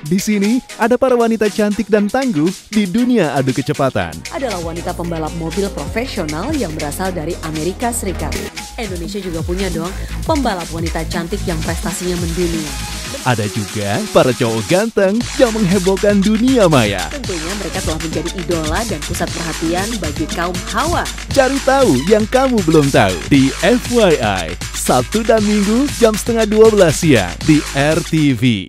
Di sini ada para wanita cantik dan tangguh di dunia adu kecepatan. adalah wanita pembalap mobil profesional yang berasal dari Amerika Serikat. Indonesia juga punya dong pembalap wanita cantik yang prestasinya mendunia. Ada juga para cowok ganteng yang menghebohkan dunia maya. Tentunya mereka telah menjadi idola dan pusat perhatian bagi kaum hawa. Cari tahu yang kamu belum tahu di FYI Sabtu dan Minggu jam setengah 12 siang di RTV.